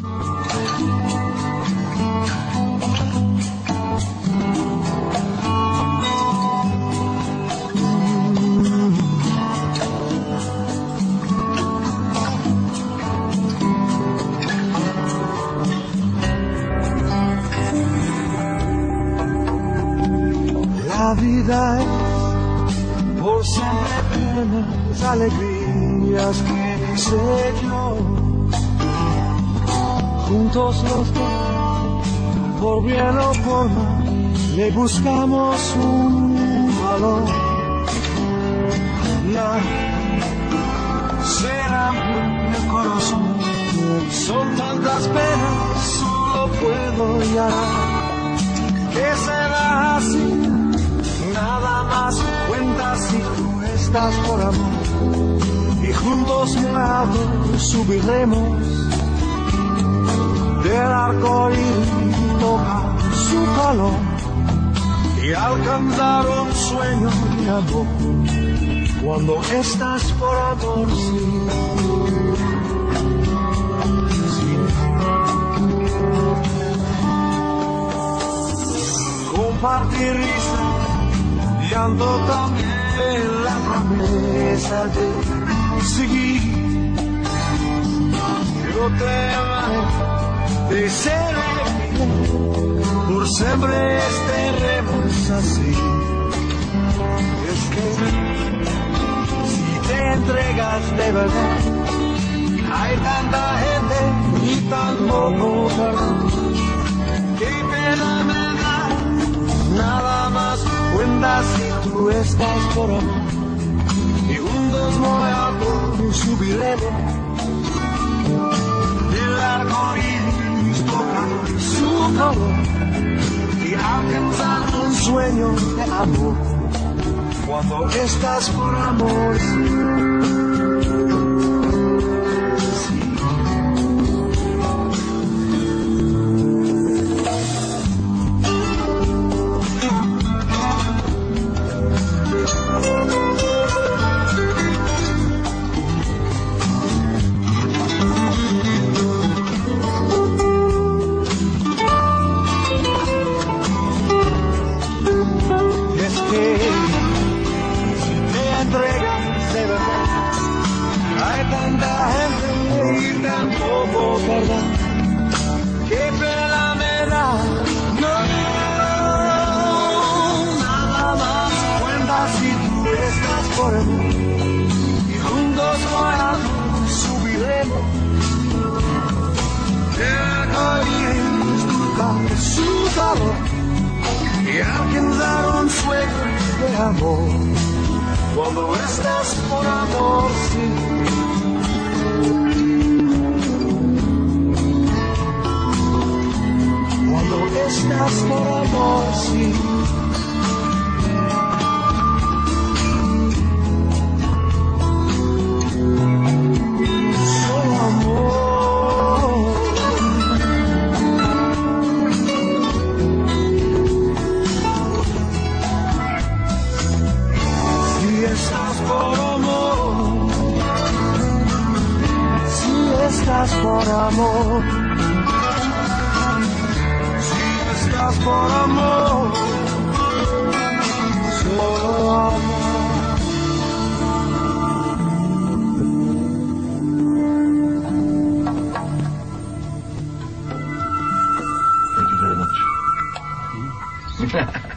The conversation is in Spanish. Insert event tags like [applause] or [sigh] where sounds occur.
La vida es por siempre penas, alegrías que Dios. Juntos los dos, por bien o por mal, le buscamos un valor. Nada será el corazón, son tantas penas, solo puedo llorar. Que será así? Nada más cuenta si tú estás por amor y juntos morados subiremos del arco y tocar su calor y alcanzar un sueño de amor cuando estás por amor sí. Sí. compartir risa llanto también la promesa de seguir. Yo te amaré, te seré fiel, por siempre estaremos así. Es que si te entregas de verdad, hay tanta gente y tan poco. Qué pena me da, nada más cuenta si tú estás por amor y juntos morados subiremos y alcanzar un sueño de amor. Cuando estás por amor tanta gente y tan poco verdad. Qué pena me da, no, nada más cuenta si tú estás por mí y juntos volando subiremos. El arcoíris toca su calor y alcanzar un sueño de amor cuando estás por amor sí. Estás por amor, si estás por amor, solo amor. Thank you very much. [laughs]